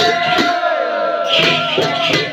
Thank you.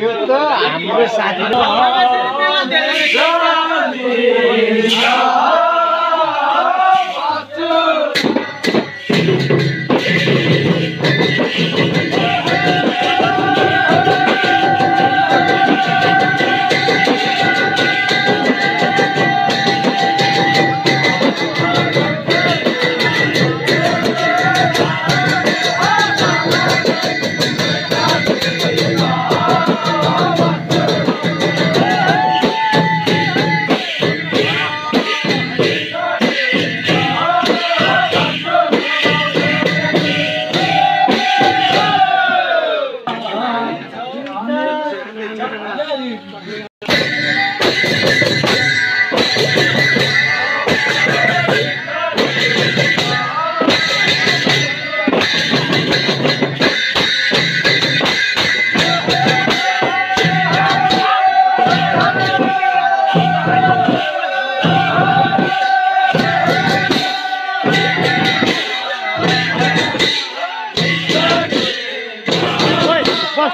यो त हाम्रो साथी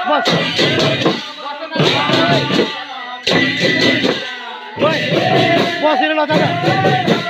बस बस बसेर ल दादा माया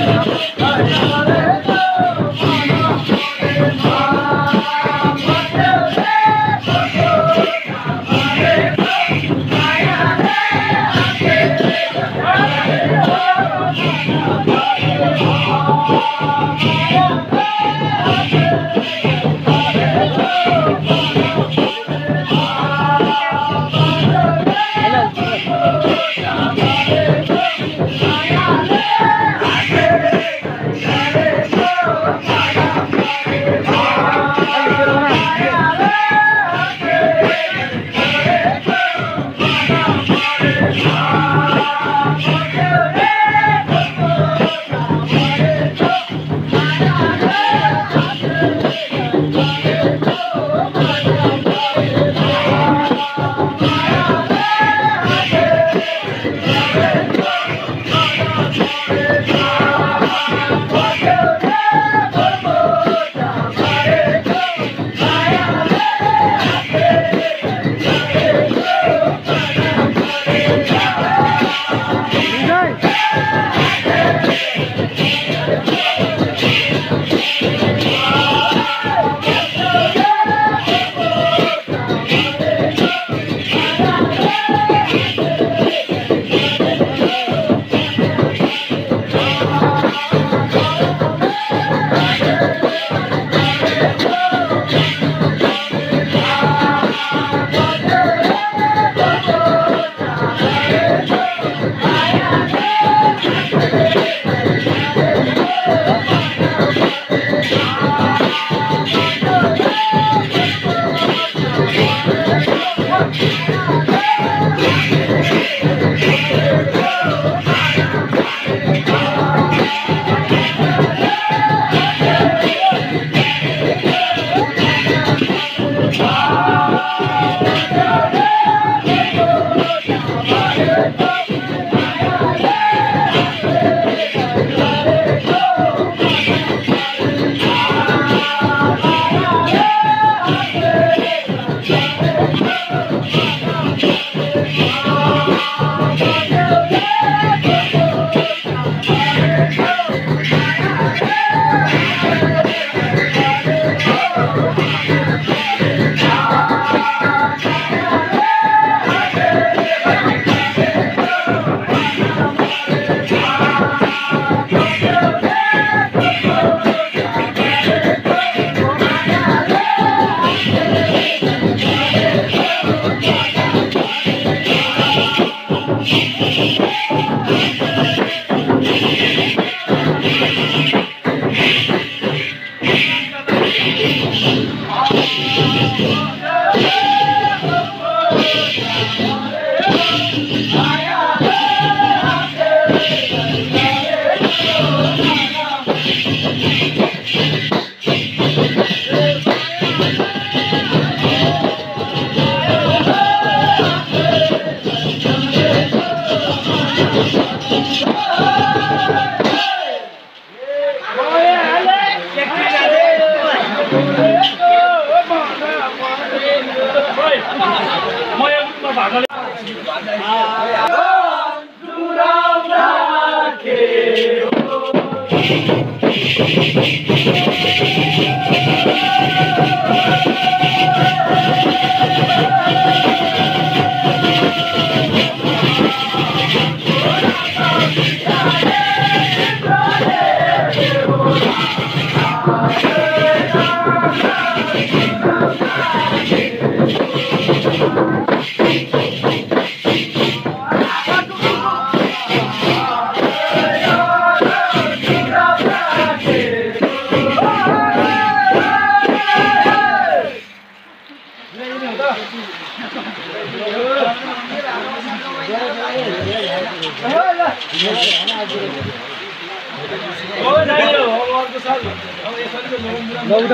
Yeah.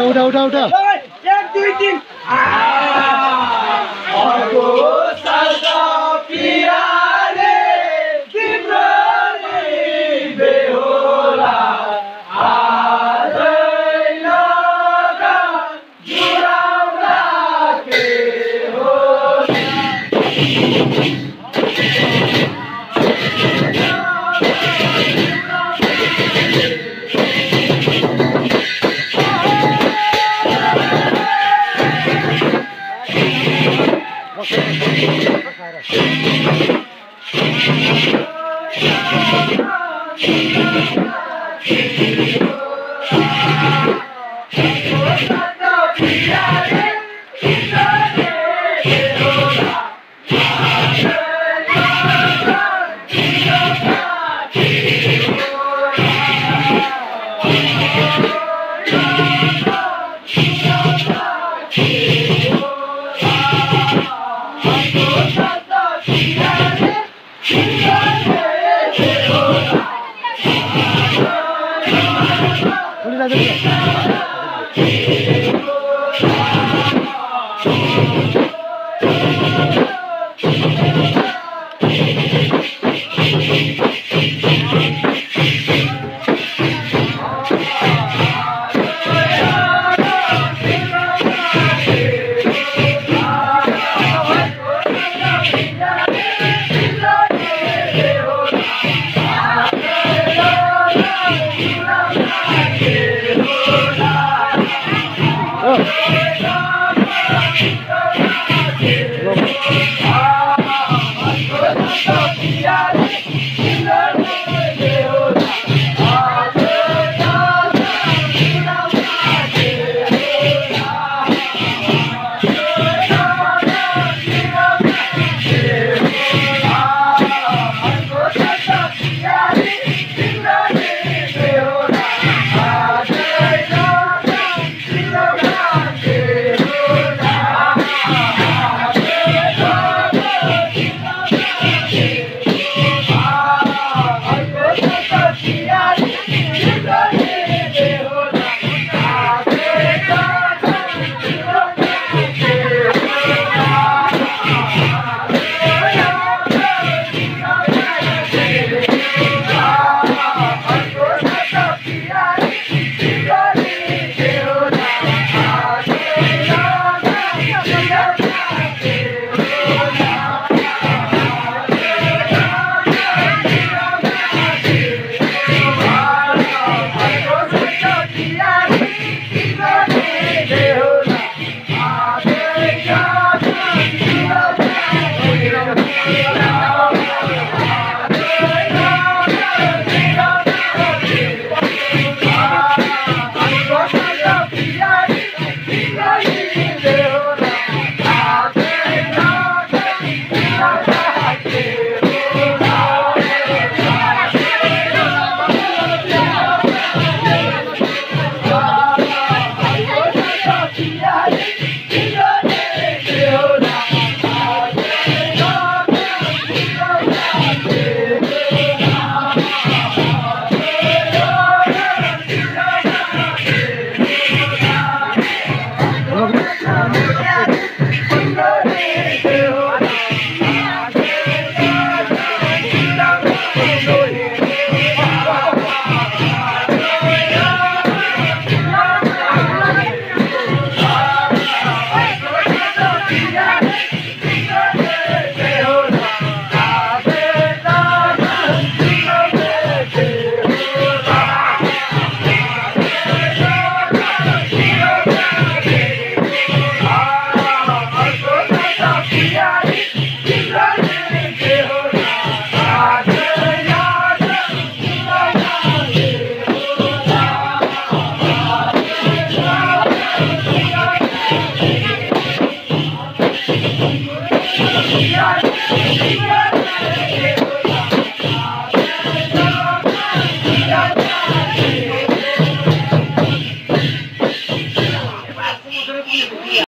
उठा उठा उठा एक दुई तिन। 大丈夫だよ。